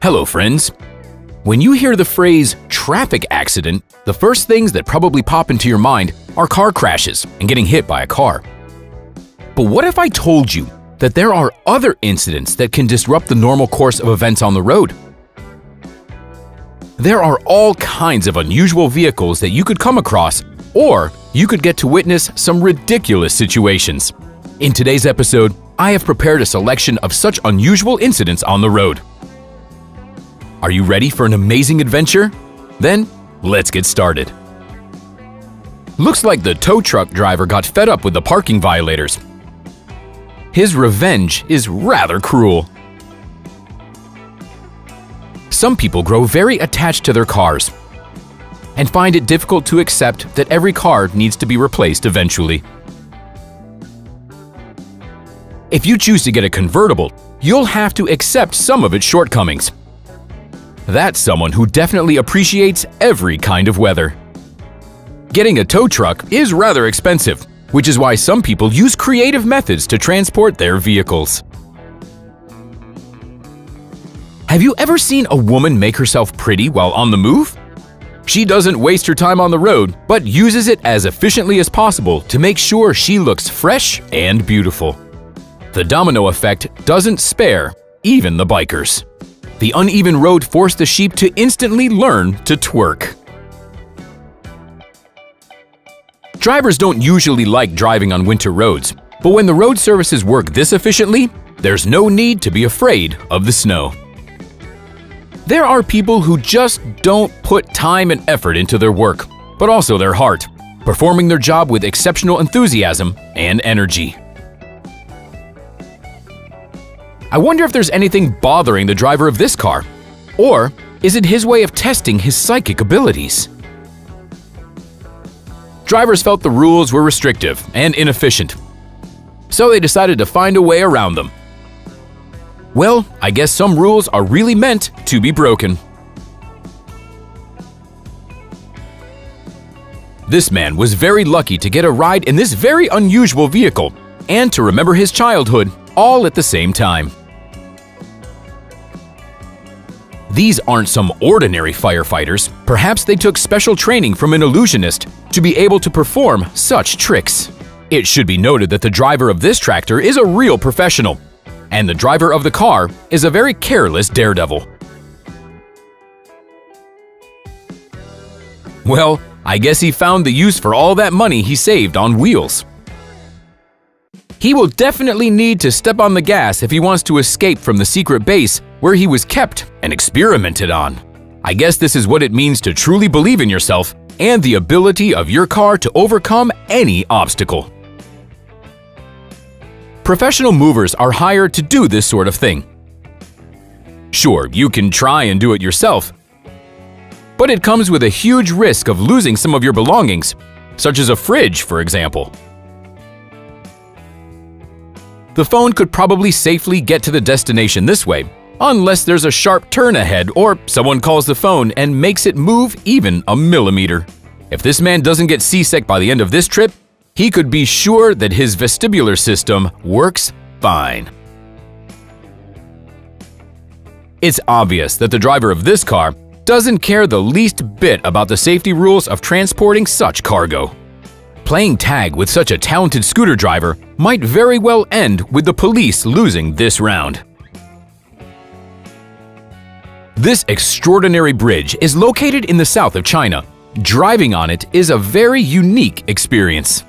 Hello, friends. When you hear the phrase traffic accident, the first things that probably pop into your mind are car crashes and getting hit by a car. But what if I told you that there are other incidents that can disrupt the normal course of events on the road? There are all kinds of unusual vehicles that you could come across, or you could get to witness some ridiculous situations. In today's episode, I have prepared a selection of such unusual incidents on the road. Are you ready for an amazing adventure? Then, let's get started. Looks like the tow truck driver got fed up with the parking violators. His revenge is rather cruel. Some people grow very attached to their cars and find it difficult to accept that every car needs to be replaced eventually. If you choose to get a convertible, you'll have to accept some of its shortcomings. That's someone who definitely appreciates every kind of weather. Getting a tow truck is rather expensive, which is why some people use creative methods to transport their vehicles. Have you ever seen a woman make herself pretty while on the move? She doesn't waste her time on the road, but uses it as efficiently as possible to make sure she looks fresh and beautiful. The domino effect doesn't spare even the bikers. The uneven road forced the sheep to instantly learn to twerk. Drivers don't usually like driving on winter roads, but when the road services work this efficiently, there's no need to be afraid of the snow. There are people who just don't put time and effort into their work, but also their heart, performing their job with exceptional enthusiasm and energy. I wonder if there's anything bothering the driver of this car. Or is it his way of testing his psychic abilities? Drivers felt the rules were restrictive and inefficient, so they decided to find a way around them. Well, I guess some rules are really meant to be broken. This man was very lucky to get a ride in this very unusual vehicle and to remember his childhood all at the same time. These aren't some ordinary firefighters. Perhaps they took special training from an illusionist to be able to perform such tricks. It should be noted that the driver of this tractor is a real professional, and the driver of the car is a very careless daredevil. Well, I guess he found the use for all that money he saved on wheels. He will definitely need to step on the gas if he wants to escape from the secret base where he was kept and experimented on. I guess this is what it means to truly believe in yourself and the ability of your car to overcome any obstacle. Professional movers are hired to do this sort of thing. Sure, you can try and do it yourself, but it comes with a huge risk of losing some of your belongings, such as a fridge, for example the phone could probably safely get to the destination this way, unless there's a sharp turn ahead or someone calls the phone and makes it move even a millimeter. If this man doesn't get seasick by the end of this trip, he could be sure that his vestibular system works fine. It's obvious that the driver of this car doesn't care the least bit about the safety rules of transporting such cargo. Playing tag with such a talented scooter driver might very well end with the police losing this round. This extraordinary bridge is located in the south of China. Driving on it is a very unique experience.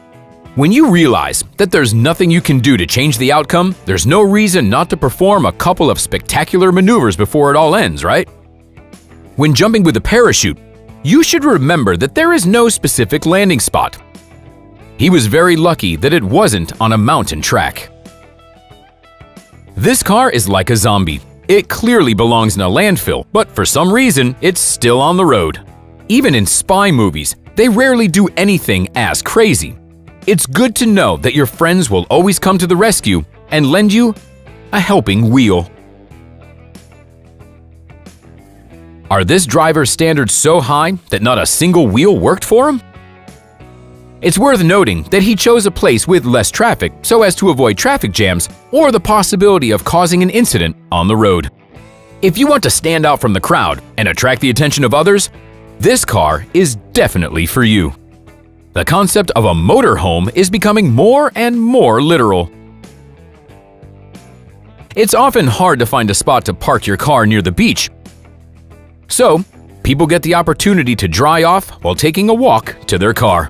When you realize that there's nothing you can do to change the outcome, there's no reason not to perform a couple of spectacular maneuvers before it all ends, right? When jumping with a parachute, you should remember that there is no specific landing spot. He was very lucky that it wasn't on a mountain track. This car is like a zombie. It clearly belongs in a landfill, but for some reason, it's still on the road. Even in spy movies, they rarely do anything as crazy. It's good to know that your friends will always come to the rescue and lend you a helping wheel. Are this driver's standards so high that not a single wheel worked for him? It's worth noting that he chose a place with less traffic so as to avoid traffic jams or the possibility of causing an incident on the road. If you want to stand out from the crowd and attract the attention of others, this car is definitely for you. The concept of a motorhome is becoming more and more literal. It's often hard to find a spot to park your car near the beach. So, people get the opportunity to dry off while taking a walk to their car.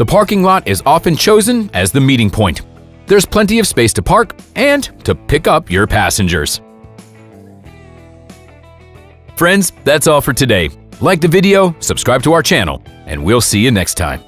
The parking lot is often chosen as the meeting point. There's plenty of space to park and to pick up your passengers. Friends, that's all for today. Like the video, subscribe to our channel, and we'll see you next time.